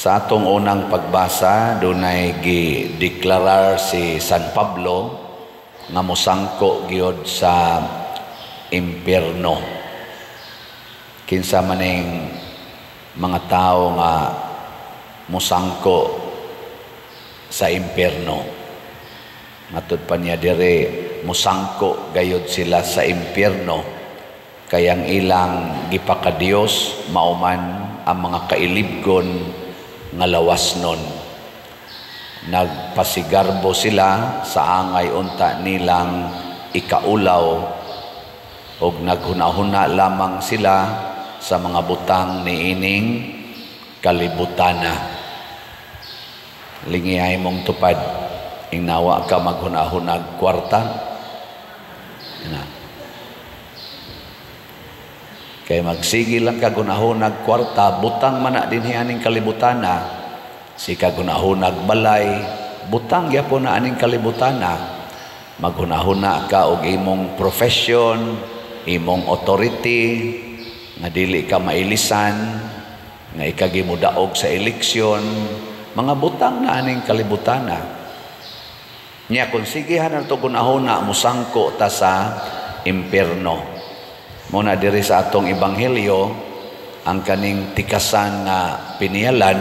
Sa atong unang pagbasa, dunay gi-deklarar si San Pablo nga mosangko gyud sa impierno. Kinsa maning mga tao nga mosangko sa impierno. Matud pa niya dire, musangko gayod sila sa impierno kayang ilang gipakadiyos mauman ang mga kailibgon nga lawas nun. Nagpasigarbo sila sa angay unta nilang ikaulaw o naghunahuna lamang sila sa mga butang ni ining kalibutana. Lingihay mong tupad, ingnawa ka maghunahunag kwarta. Na. Kay magsigi lang ka gunahunag kwarta, butang man na din aning kalibutana. Si kagunahunag balay, butang po na aning kalibutana. Maghunahuna ka og imong profession, imong authority, nga dili ka mailisan, nga ikagimudaog sa eleksyon, mga butang na aning kalibutana. Nya kung sigihan na ito gunahuna, musangko ta sa impierno. Muna diri sa atong ebanghelyo ang kaning tikasan nga piniyalan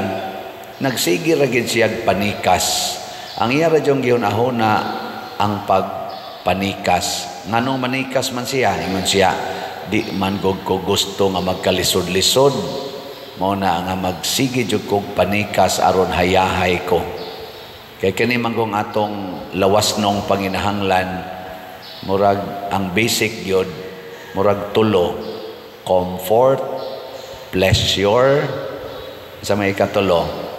nagsigi ra gid siya panikas. Ang iya ra jong gihunahuna ang pagpanikas. Nganong manikas man siya ingon siya di man gog ko gusto nga magkalisod-lisod mo na nga magsigi jud kog panikas aron hayahay ko. Kay kini manggong atong lawas nong panginahanglan murag ang basic yod murag tulo. Comfort pleasure. Sa may katulo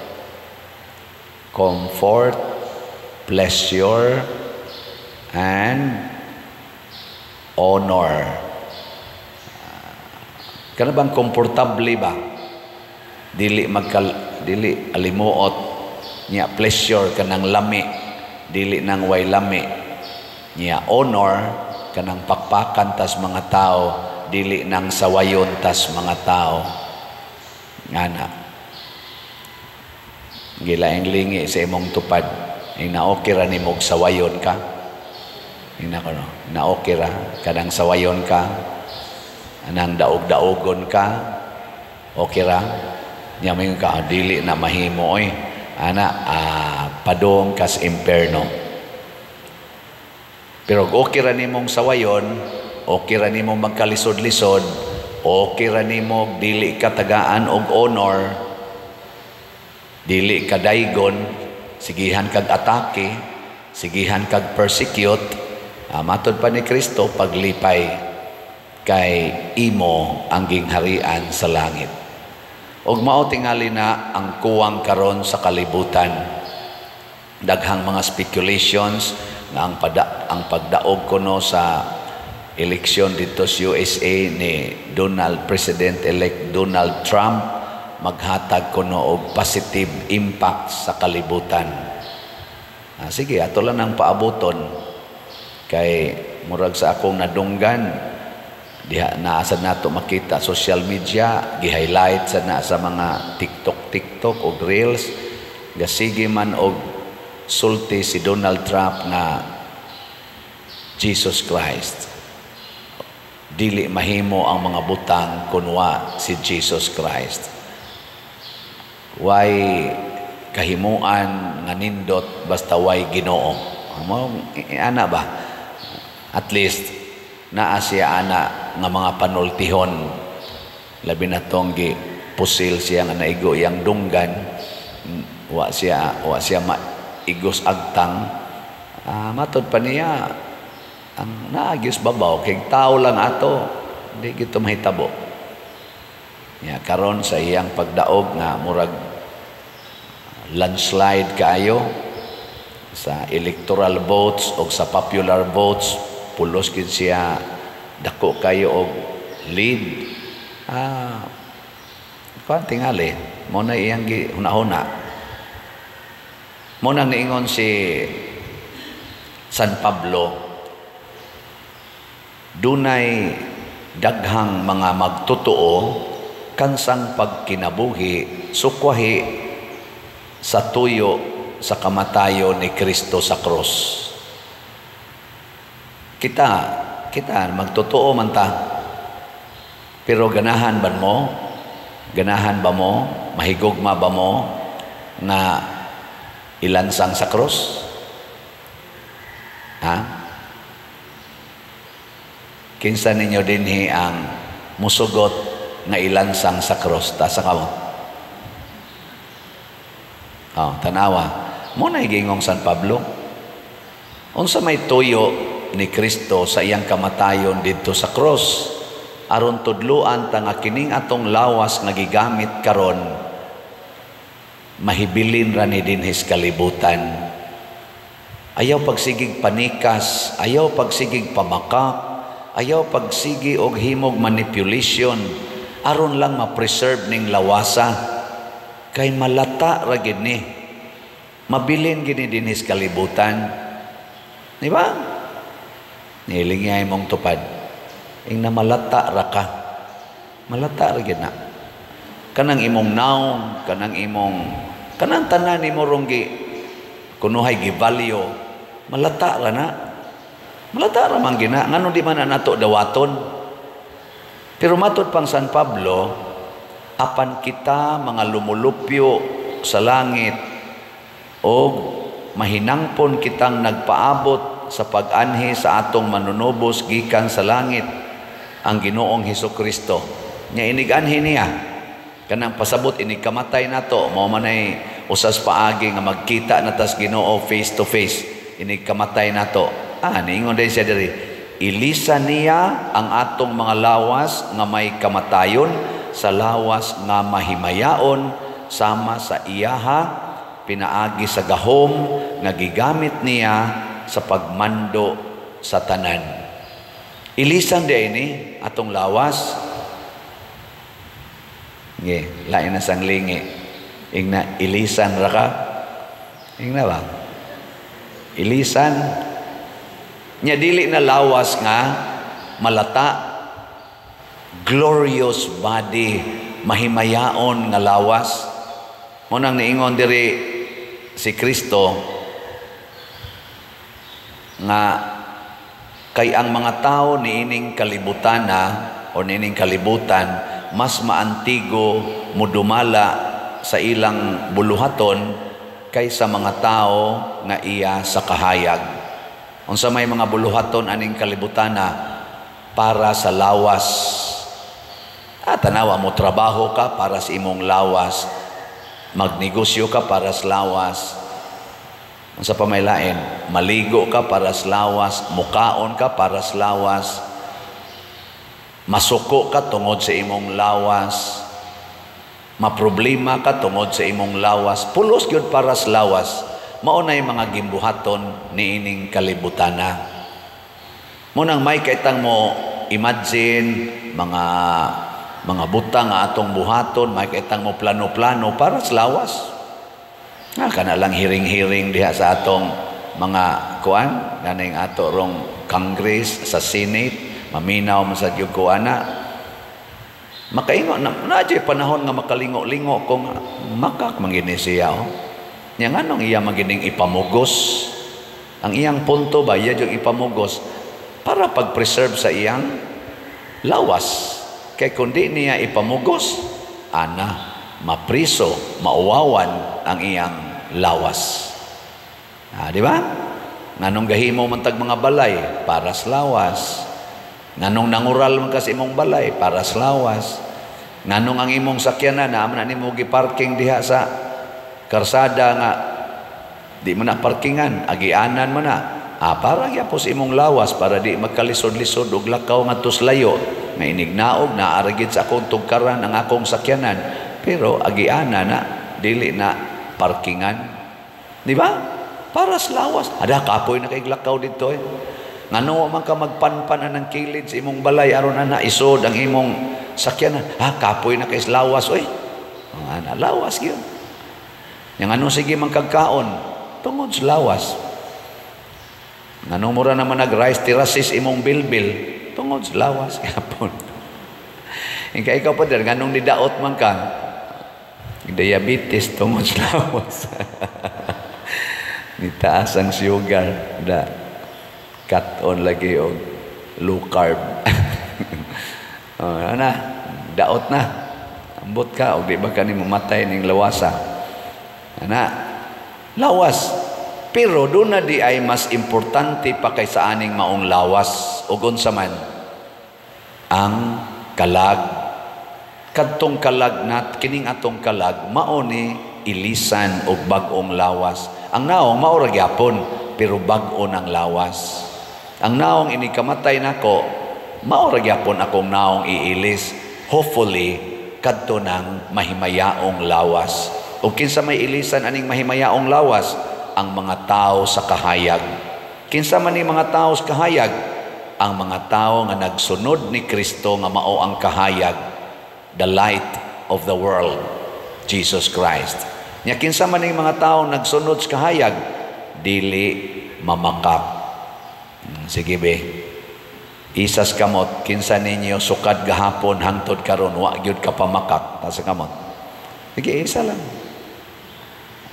comfort pleasure. And honor. Kana bang komportable ba? Dili magkal dili alimuot niya pleasure kanang lami. Dili nang way lami. Niya honor kanang pakpakan tas mga tao dili nang sawayon tas mga tao. Ngana gilaing lingi sa imong tupad. Ina okay ra nimog sawayon ka? Ina ko no. Na okay ra kanang sawayon ka? Anang daog-daogon ka? Okay ra nya ka ah, dili na mahimo oy. Ana ah, padong kas imperno pero okay ra nimong sawayon, okay ra nimong magkalisod-lisod, okay ra nimo dili katagaan og honor, dili kadaygon, sigihan kag atake, sigihan kag persecute, uh, matod pa ni Kristo paglipay kay imo ang gingharian sa langit. Og mao tingali na ang kuwang karon sa kalibutan. Daghang mga speculations nga ang, pada, ang pagdaog ko no sa eleksyon dito sa USA ni Donald President-elect Donald Trump maghatag ko no og positive impact sa kalibutan. Ah, sige, ato lang ang paaboton kay murag sa akong nadunggan diha naasad nato makita social media gi-highlight sa na sa mga TikTok TikTok og Reels gasige man og sulti si Donald Trump na Jesus Christ. Dili mahimo ang mga butang kunwa si Jesus Christ. Why kahimuan nga nindot basta way Ginoo. Ana ba? At least naa siya ana nga mga panultihon labi na tong gi pusil siya nga naigo yang dunggan wa siya wa siya igos agtang. Uh, matod pa niya. Ang naagis babaw kay tao lang ato. Hindi gito mahitabo. Ya karon sa iyang pagdaog nga murag landslide kayo sa electoral votes o sa popular votes pulos gid siya dako kayo og lead. Ah kuan tingali mo na iyang hunahuna mo nang niingon si San Pablo, dunay daghang mga magtotoo kansang pagkinabuhi sukwahi sa tuyo sa kamatayo ni Kristo sa cross. Kita, kita, magtotoo man ta. Pero ganahan ba mo? Ganahan ba mo? Mahigugma ba mo nga ilansang sa cross? Ha? Kinsa ninyo dinhi ang musugot nga ilansang sa cross ta sa kamo? Oh, tanawa. Mo na igingong San Pablo. Unsa may tuyo ni Kristo sa iyang kamatayon dito sa cross aron tudluan ta nga kining atong lawas nga gigamit karon mahibilin ra ni dinhis kalibutan. Ayaw pagsigig panikas ayaw pagsigig pamakak ayaw pagsigi og himog manipulation aron lang ma-preserve ning lawasa. Kay malata ra gid ni. Mabilin gini dinhis kalibutan. Di ba? Nilingay mong tupad. Ing na malata ra ka. Malata ra gid na. Kanang imong naong kanang imong kanang tanan nimo rong gi kunuhay gi value. Malata ra na. Malata ra man gina ngano di man na nato dawaton? Pero matod pang San Pablo, apan kita mga lumulupyo sa langit o mahinangpon kitang nagpaabot sa pag-anhi sa atong manunubos gikan sa langit ang Ginoong Heso Kristo. Nya iniganhi niya kanang pasabot ini kamatay nato mao man ay usas paagi nga magkita na tas Ginoo face to face ini kamatay nato. Ah, niingon din siya diri Ilisa niya ang atong mga lawas nga may kamatayon sa lawas nga mahimayaon sama sa iyaha pinaagi sa gahom nga gigamit niya sa pagmando sa tanan. Ilisan di ini atong lawas. Nge, lain na sang lingi. Ingna ilisan ra ka. Ingna ba? Ilisan Nya dili na lawas nga malata glorious body mahimayaon nga lawas mo nang niingon diri si Kristo nga kay ang mga tao niining kalibutan na o niining kalibutan mas maantigo mudumala sa ilang buluhaton kaysa mga tao nga iya sa kahayag Unsa may mga buluhaton aning kalibutan na para sa lawas. At ah, tanawa mo trabaho ka para sa imong lawas. Magnegosyo ka para sa lawas. Unsa pa may lain? Maligo ka para sa lawas, mukaon ka para sa lawas. Masuko ka tungod sa imong lawas. Maproblema ka tungod sa imong lawas. Pulos gyud para sa lawas mao na mga gimbuhaton ni ining kalibutana. Munang may kaitang mo imagine mga mga butang nga atong buhaton, may kaitang mo plano-plano para sa lawas. Nga kana lang hiring-hiring diha sa atong mga kuan, ganing ato rong Congress sa Senate, maminaw man sa gyud kuana. Makaingo na, na panahon nga makalingo-lingo kung makak mangini siya oh. Yang anong iya magining ipamugos? Ang iyang punto ba, iya yung ipamugos para pag-preserve sa iyang lawas. Kay kundi niya ipamugos, ana, mapriso, mauwawan ang iyang lawas. Ah, di ba? Nganong gahimo man tag mga balay para sa lawas. Nganong nangural man kasi imong balay para sa lawas. Nganong ang imong sakyanan na amna nimo gi-parking diha sa karsada nga di mo na parkingan agianan mo na. Ah, para gyapos imong lawas para di magkalisod-lisod og lakaw nga tuslayo nga inignaog na aragid sa akong tugkaran ang akong sakyanan. Pero agiana na dili na parkingan. Di ba? Para sa lawas. Ada kapoy na kay lakaw dito eh ngano man ka magpanpan ng kilid sa imong balay aron na isod ang imong sakyanan ha kapoy na kay lawas oy nga lawas gyud yang ano sige man kagkaon, tungod sa lawas. Nga mura naman nag-rice terraces imong bilbil, tungod sa lawas. Kapon. Ika ikaw pa din, ganong nidaot man ka, diabetes tungod sa lawas. Nitaas ang sugar da cut on lagi og low carb. oh, ana, daot na. Ambot ka og di ba kani mamatay ning lawasa. Ana, lawas. Pero doon na di ay mas importante pa kaysa aning maong lawas ug unsa man ang kalag kadtong kalag nat kining atong kalag mao ni ilisan og bag-ong lawas ang naong maura gyapon pero bag-o ng lawas. Ang naong inikamatay nako maura gyapon akong naong iilis. Hopefully kadto ng mahimayaong lawas. O kinsa may ilisan aning mahimayaong lawas ang mga tao sa kahayag. Kinsa man ni mga tao sa kahayag ang mga tao nga nagsunod ni Kristo nga mao ang kahayag the light of the world Jesus Christ Nya kinsa man ning mga tawo nagsunod sa kahayag dili mamakak. Sige be. Isas kamot kinsa ninyo sukad gahapon hangtod karon wa gyud ka pamakak ta sa kamot. Sige isa lang.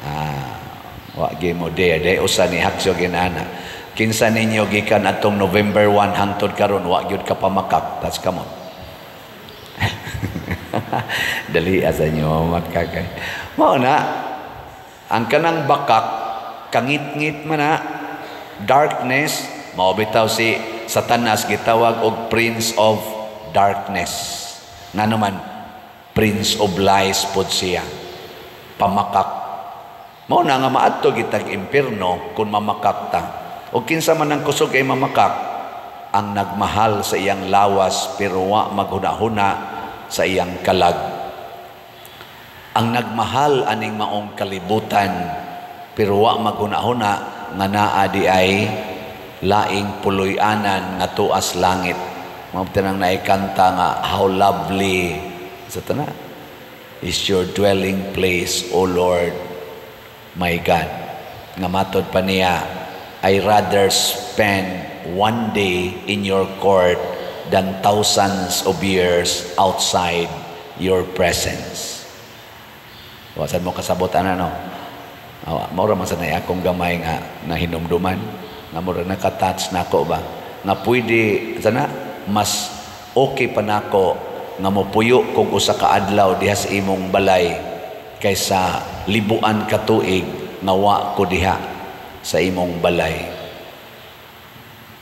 Ah, wa gyud mo de de usa ni haksyo ginana. Kinsa ninyo gikan atong November 1 hangtod karon wa gyud ka pamakak ta sa kamot. Dali asa nyo makakay. Mao na, ang kanang bakak, kangit-ngit man na, darkness, mao bitaw si Satanas gitawag og prince of darkness. Nga naman, prince of lies pod siya. Pamakak. Mao na nga maadto gitag impierno kung mamakak ta. O kinsa man ang kusog ay mamakak, ang nagmahal sa iyang lawas pero wa maghunahuna sa iyang kalag ang nagmahal aning maong kalibutan pero wa maghuna-huna nga naa di ay laing puloy-anan nga tuas langit mao tanang naikanta nga how lovely sa tana is your dwelling place o Lord my God nga matod pa niya I rather spend one day in your court than thousands of years outside your presence Wasan mo kasabot ana no. Awa, mao ra man sanay akong gamay nga nahinumduman. Nga mura naka-touch nako ba. Nga pwede sana mas okay pa nako nga mopuyo kung usa ka adlaw diha sa imong balay kaysa libuan ka tuig nga wa ko diha sa imong balay.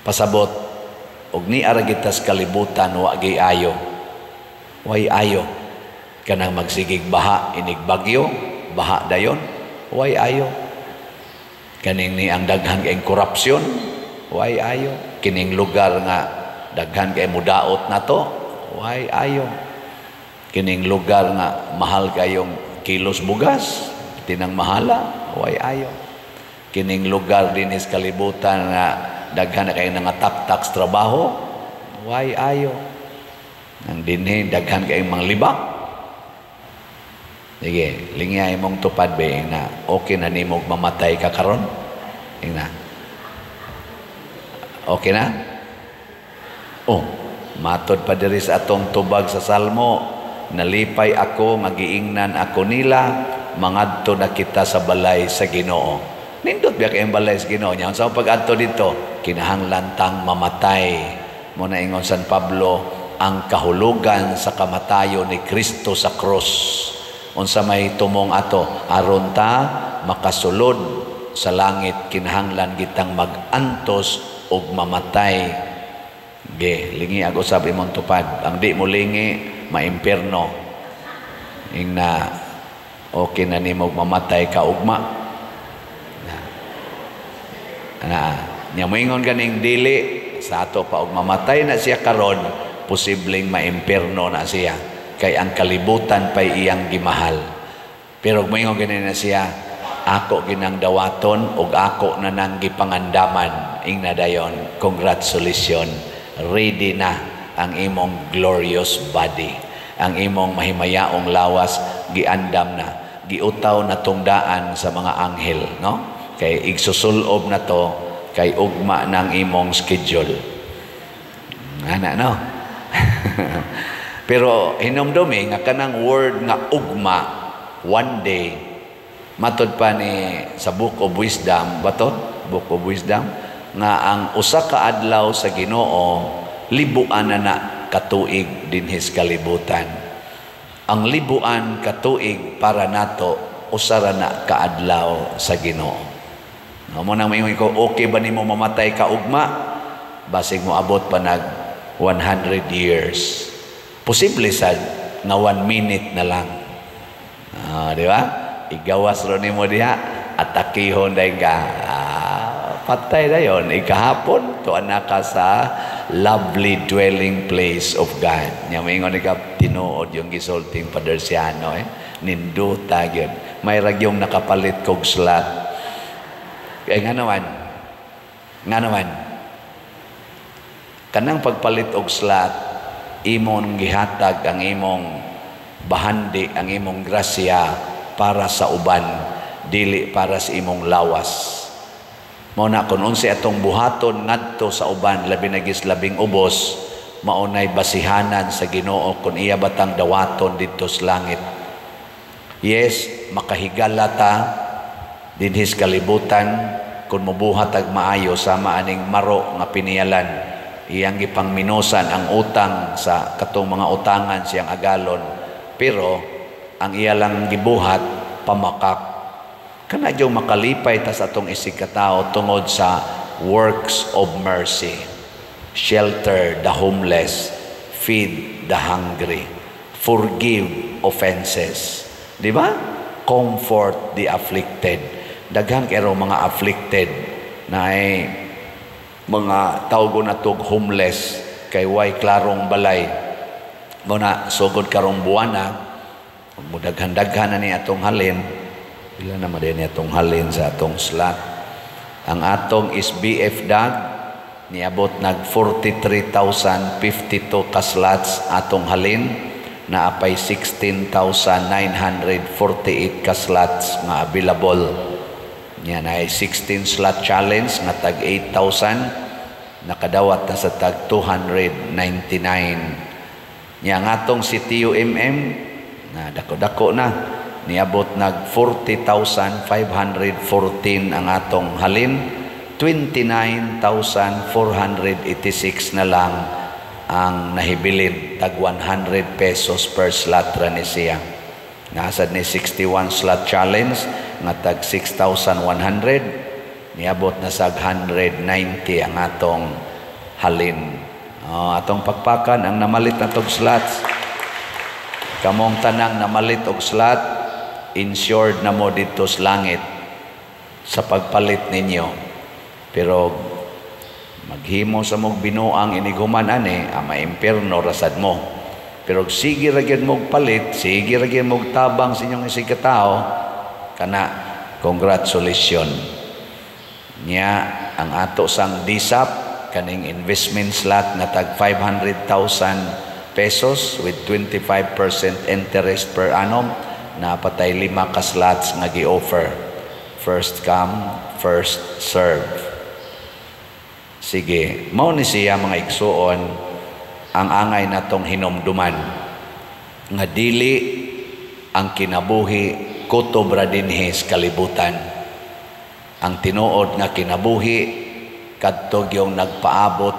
Pasabot og ni ara gitas kalibutan wa gay ayo. Way ayo kanang magsigig baha inig bagyo baha dayon way ayo kaning ni ang daghan kay korupsyon? Way ayo? Kining lugar nga daghan kay mudaot na to? Way ayo? Kining lugar nga mahal kayong kilos bugas? Tinang mahala? Way ayo? Kining lugar din is kalibutan nga daghan na kay nangatak-tak trabaho? Way ayo? Ang dinhi daghan kay mga libak Sige, lingay mong tupad be na okay na nimo mamatay ka karon. Ina. Okay na? Oh, matod pa diri sa atong tubag sa Salmo, nalipay ako, magiingnan ako nila, mangadto na kita sa balay sa Ginoo. Nindot biya kayong balay sa Ginoo niya. Sa pag-adto dito, kinahanglan tang mamatay. Muna ingon San Pablo, ang kahulugan sa kamatayo ni Kristo sa cross unsa may tumong ato? Aron ta makasulod sa langit kinahanglan gitang magantos og mamatay. Ge lingi ako usab imong tupad. Ang di mo lingi maimperno. Ing na okay na nimo mamatay ka ugma. Na. Ana nya moingon ganing dili sa ato pa og mamatay na siya karon posibleng maimperno na siya kay ang kalibutan pay iyang gimahal. Pero mayon ganin na siya, ako ginang dawaton ug ako na nang gipangandaman ing nadayon. Congratulations. Ready na ang imong glorious body. Ang imong mahimayaong lawas giandam na. Giutaw na tungdaan sa mga anghel, no? Kay igsusulob na to kay ugma ng imong schedule. Ana no? Pero hinumdumi nga kanang word nga ugma one day. Matod pa ni sa Book of Wisdom bato Book of Wisdom nga ang usa ka adlaw sa Ginoo libuan na na katuig dinhis kalibutan. Ang libuan katuig para nato usara na kaadlaw sa Ginoo. Mo nang mayon ko okay ba nimo mamatay ka ugma? Basig mo abot pa nag 100 years posible sad nga 1 minute na lang. Ah, di ba? Igawas ro nimo diha. Atakihon dai ka. Ah, patay na yon. Ikahapon to ka sa lovely dwelling place of God. Nya maingon ka tinuod yung gisulting padersiano eh. Ninduta gyud. May ragyong nakapalit kog slot. Kaya nga naman, nga naman, kanang pagpalit og slot, imong gihatag ang imong bahandi, ang imong grasya para sa uban, dili para sa imong lawas. Mao na kun unsi atong buhaton ngadto sa uban labi na labing ubos maunay basihanan sa Ginoo kun iya batang dawaton didto sa langit. Yes, makahigala ta dinhis kalibutan kung mubuhat ag maayo sa maaning maro nga piniyalan iyang gipangminosan ang utang sa katong mga utangan siyang agalon. Pero ang iya lang gibuhat pamakak kana jong makalipay ta sa atong isig katao tungod sa works of mercy. Shelter the homeless feed the hungry forgive offenses. Di ba? Comfort the afflicted. Daghan kay mga afflicted na ay mga tawgo na tog homeless kay way klarong balay. Mo na sugod karong buwana, mudaghan-daghan na ni atong halin. Pila na din atong halin sa atong slot. Ang atong is BF dag niabot nag 43,052 ka slots atong halin na apay 16,948 ka slots nga available. Yan ay 16 slot challenge nga tag 8,000 nakadawat na sa tag 299. Yang atong si TUMM na dako-dako na niabot nag 40,514 ang atong halin 29,486 na lang ang nahibilin tag 100 pesos per slot ra ni siya. Nasad ni 61 slot challenge nga tag 6,100 niabot na sa 190 ang atong halin. Oh, atong pagpakan ang namalit na tog slots. Kamong tanang namalit og slot insured na mo dito sa langit sa pagpalit ninyo. Pero maghimo sa mong binuang iniguman ani ang maimpierno rasad mo pero sige ra gyud mog palit sige ra gyud mog tabang sa inyong isig katao kana congratulations. Niya ang ato sang DSAP kaning investment slot na tag 500,000 pesos with 25% interest per annum na patay lima ka slots nga gi-offer. First come first serve. Sige, mao ni siya mga igsuon ang angay natong hinumduman nga dili ang kinabuhi kutob ra dinhi kalibutan. Ang tinuod nga kinabuhi kadtog yung nagpaabot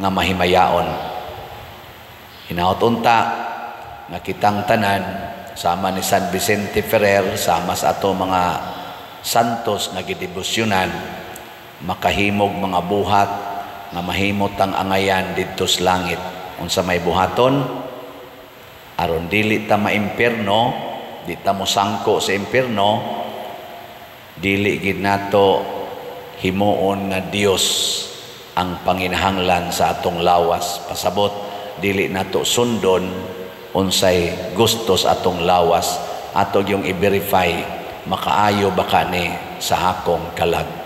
nga mahimayaon. Hinaot unta nga kitang tanan sama ni San Vicente Ferrer sama sa ato mga santos nga gidebosyonan makahimog mga buhat nga mahimot ang angayan didto sa langit unsa may buhaton? Aron dili ta maimpierno di ta mo sangko sa impierno dili gid nato himuon nga Dios ang panginahanglan sa atong lawas. Pasabot dili nato sundon unsay gusto sa atong lawas. Ato yung i-verify makaayo ba kani sa akong kalag